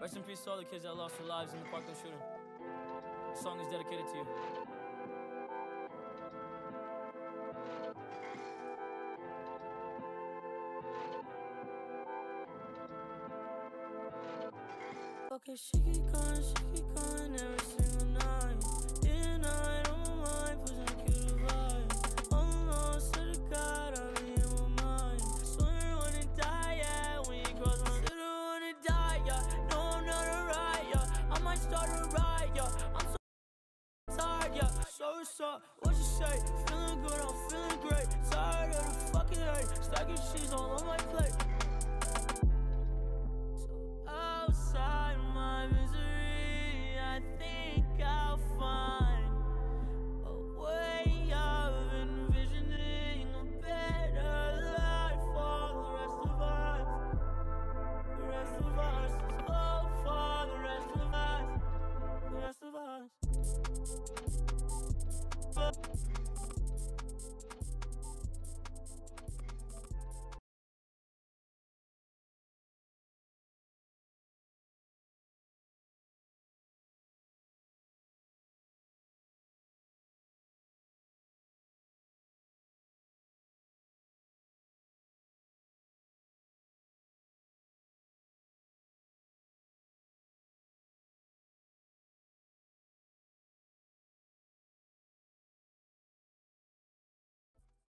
Rest in peace to all the kids that lost their lives in the Parkland shooting. The song is dedicated to you. Okay, she keep going, what's up? What you say? Feeling good,